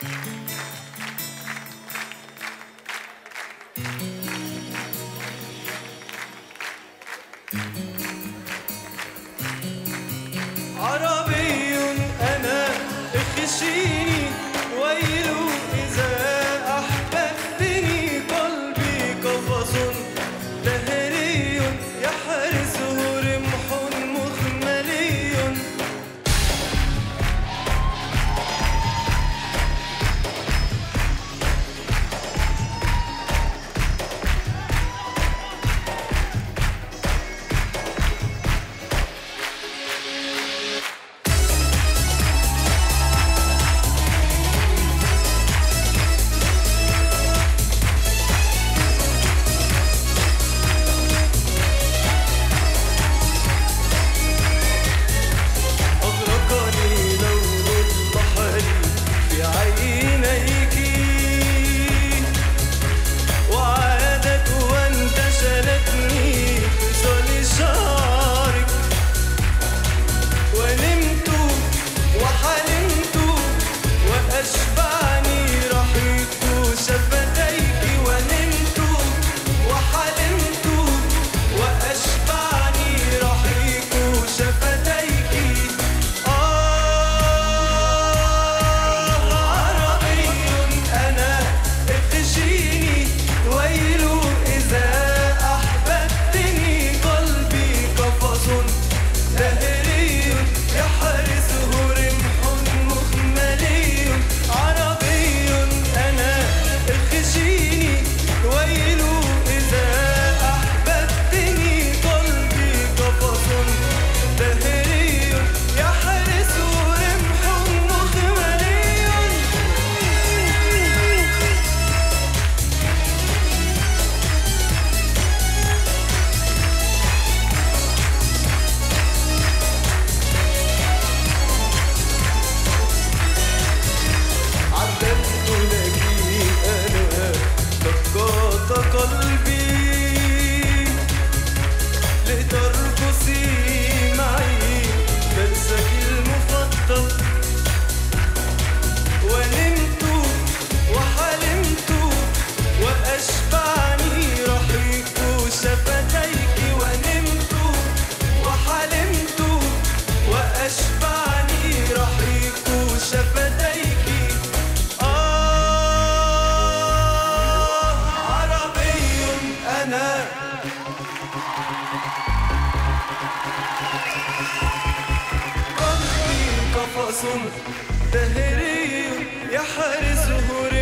thank you معصوم. دهري يا حارس هوري